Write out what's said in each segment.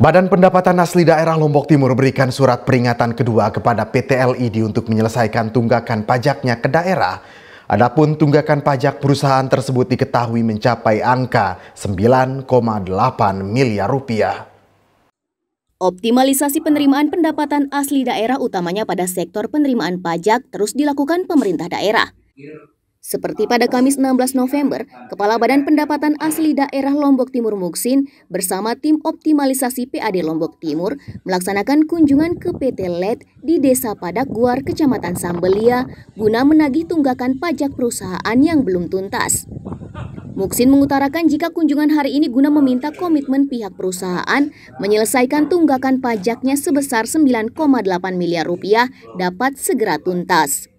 Badan Pendapatan Asli Daerah Lombok Timur berikan surat peringatan kedua kepada PT LID untuk menyelesaikan tunggakan pajaknya ke daerah. Adapun tunggakan pajak perusahaan tersebut diketahui mencapai angka 9,8 miliar rupiah. Optimalisasi penerimaan pendapatan asli daerah utamanya pada sektor penerimaan pajak terus dilakukan pemerintah daerah. Seperti pada Kamis 16 November, Kepala Badan Pendapatan Asli Daerah Lombok Timur Muksin bersama tim optimalisasi PAD Lombok Timur melaksanakan kunjungan ke PT LED di Desa Padak Guar, Kecamatan Sambelia, guna menagih tunggakan pajak perusahaan yang belum tuntas. Muksin mengutarakan jika kunjungan hari ini guna meminta komitmen pihak perusahaan menyelesaikan tunggakan pajaknya sebesar 9,8 miliar rupiah dapat segera tuntas.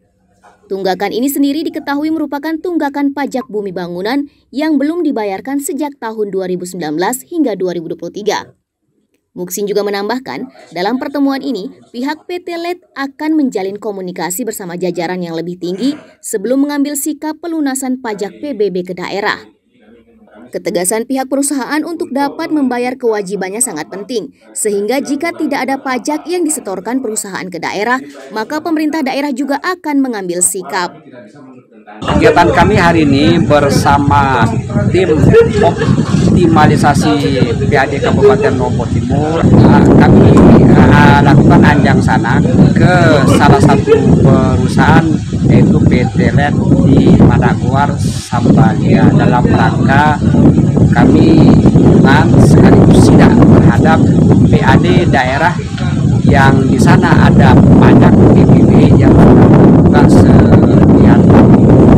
Tunggakan ini sendiri diketahui merupakan tunggakan pajak bumi bangunan yang belum dibayarkan sejak tahun 2019 hingga 2023. Muksin juga menambahkan, dalam pertemuan ini, pihak PT LED akan menjalin komunikasi bersama jajaran yang lebih tinggi sebelum mengambil sikap pelunasan pajak PBB ke daerah. Ketegasan pihak perusahaan untuk dapat membayar kewajibannya sangat penting, sehingga jika tidak ada pajak yang disetorkan perusahaan ke daerah, maka pemerintah daerah juga akan mengambil sikap. Kegiatan kami hari ini bersama tim optimalisasi PAD Kabupaten Lombok Timur, ah, kami ah, lakukan anjang sana ke salah satu perusahaan yaitu PT LED di Madaguar, Sambalia dalam rangka kami dukungan sekaligus sidak terhadap PAD daerah yang di sana ada banyak PBB yang sudah sekian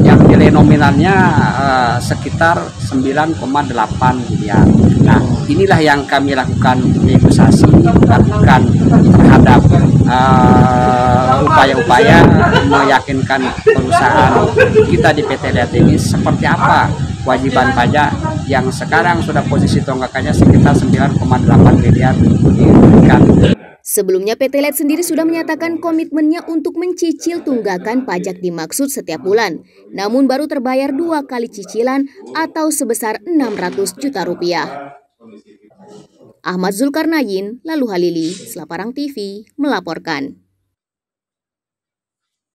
yang nilai nominalnya uh, sekitar 9,8 miliar. Nah, inilah yang kami lakukan negosiasi, lakukan terhadap uh, upaya-upaya meyakinkan perusahaan kita di PT Lihat ini seperti apa kewajiban pajak yang sekarang sudah posisi tonggakannya sekitar 9,8 miliar diberikan. Sebelumnya PT LED sendiri sudah menyatakan komitmennya untuk mencicil tunggakan pajak dimaksud setiap bulan, namun baru terbayar dua kali cicilan atau sebesar 600 juta rupiah. Ahmad Zulkarnain, Lalu Halili, Selaparang TV, melaporkan.